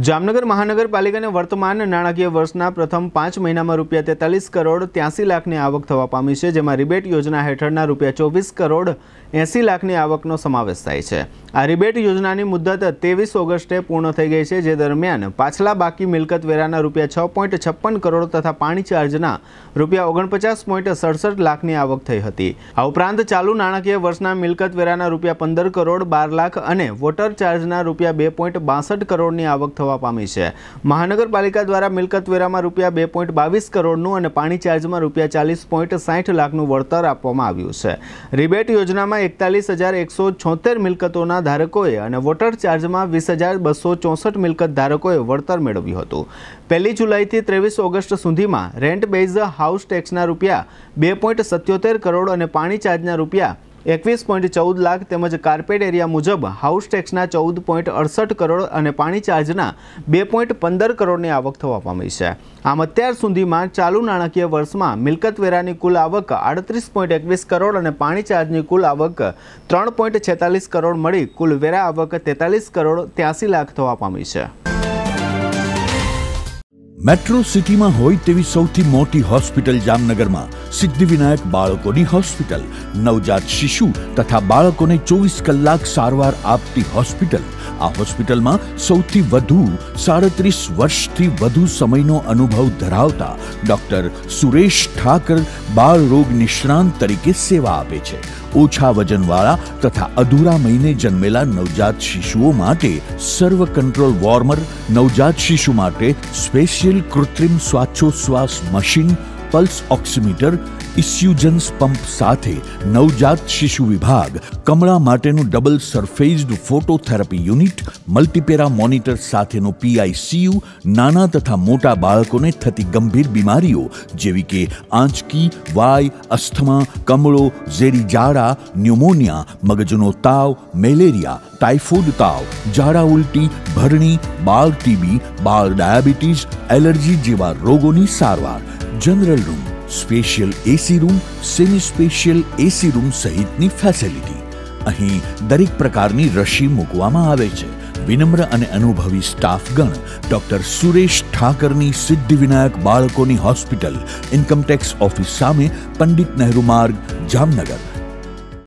જામનગર મહાનગરપાલિકાને વર્તમાન નાણાકીય વર્ષના પ્રથમ પાંચ મહિનામાં રૂપિયા તેતાલીસ કરોડ ત્યાસી લાખની આવક થવા પામી છે, જેમાં રિબેટ યોજના હેઠળના રૂપિયા ચોવીસ કરોડ એંસી લાખની આવકનો સમાવેશ થાય છે. આ રિબેટ યોજનાની મુદત ત્રેવીસ ઓગસ્ટે પૂર્ણ થઈ ગઈ છે, જે દરમિયાન પાછલા બાકી મિલકત વેરાના રૂપિયા છ પોઈન્ટ છપ્પન કરોડ તથા પાણી ચાર્જના રૂપિયા ઓગણપચાસ પોઈન્ટ સડસઠ લાખની આવક થઈ હતી. આ ઉપરાંત ચાલુ નાણાકીય વર્ષના મિલકત વેરાના રૂપિયા પંદર કરોડ બાર લાખ અને વોટર ચાર્જના રૂપિયા બે પોઈન્ટ બાસઠ કરોડની આવક થવા પામી છે. મહાનગરપાલિકા દ્વારા મિલકત વેરામાં રૂપિયા બે પોઈન્ટ બાવીસ કરોડનું અને પાણી ચાર્જમાં રૂપિયા ચાલીસ પોઈન્ટ સાઠ લાખનું વળતર આપવામાં આવ્યું છે. રિબેટ યોજનામાં એકતાલીસ હજાર એકસો છોતેર મિલકતોના ધારકોએ અને વોટર ચાર્જમાં વીસ હજાર બસો ચોસઠ મિલકત ધારકોએ વળતર મેળવ્યું હતું. પહેલી જુલાઈથી ત્રેવીસ ઓગસ્ટ સુધીમાં રેન્ટ બેઝ હાઉસ ટેક્સના રૂપિયા બે પોઈન્ટ સત્યોતેર કરોડ અને પાણી ચાર્જના રૂપિયા એકવીસ પોઈન્ટ ચૌદ લાખ તેમજ કાર્પેટ એરિયા મુજબ હાઉસ ટેક્સના ચૌદ પોઈન્ટ અડસઠ કરોડ અને પાણી ચાર્જના બે પોઈન્ટ પંદર કરોડની આવક થવા પામી છે. આમ અત્યાર સુધીમાં ચાલુ નાણાકીય વર્ષમાં મિલકત વેરાની કુલ આવક આડત્રીસ પોઈન્ટ એકવીસ કરોડ અને પાણી ચાર્જની કુલ આવક ત્રણ પોઈન્ટ છેતાલીસ કરોડ મળી કુલ વેરા આવક તેતાલીસ કરોડ ત્યાસી લાખ થવા પામી છે. મેટ્રો સિટીમાં હોય તેવી સૌથી મોટી હોસ્પિટલ જામનગરમાં સિદ્ધિવિનાયક બાળકોની હોસ્પિટલ, નવજાત શિશુ તથા બાળકોને ચોવીસ કલાક સારવાર આપતી હોસ્પિટલ આ હોસ્પિટલમાં સૌથી વધુ સાડત્રીસ વર્ષથી વધુ સમયનો અનુભવ ધરાવતા ડોક્ટર સુરેશ ઠાકર બાળ રોગ નિષ્ણાંત તરીકે સેવા આપે છે. ઓછા વજનવાળા તથા અધૂરા મહિને જન્મેલા નવજાત શિશુઓ માટે સર્વ કંટ્રોલ વોર્મર, નવજાત શિશુ માટે સ્પેશિયલ કૃત્રિમ શ્વાસોશ્વાસ મશીન, પલ્સ ઓક્સિમીટર ઇસ્યુજન્સ પંપ સાથે નવજાત શિશુ વિભાગ કમળા માટેનું double surfaced phototherapy unit, multipara monitor સાથેનું પીઆઈસીયુ, નાના તથા મોટા બાળકોને થતી ગંભીર બીમારીઓ જેવી કે આંચકી, વાય, અસ્થમા, કમળો, ઝેરી ઝાડા ન્યુમોનિયા, મગજનો તાવ, મેલેરિયા, ટાઇફોઇડ તાવ, ઝાડા ઉલટી, ભરણી, બાળ ટીબી, બાળ ડાયાબિટીસ, એલર્જી જેવા રોગોની સારવાર. General room special AC room semi special AC room સહિતની ફેસિલિટી અહીં દરેક પ્રકારની રસી મૂકવામાં આવે છે. વિનમ્ર અને અનુભવી સ્ટાફગણ ડોક્ટર સુરેશ ઠાકરની સિદ્ધિવિનાયક બાળકોની હોસ્પિટલ ઇન્કમટેક્સ ઓફિસ સામે પંડિત નહેરુ માર્ગ, જામનગર.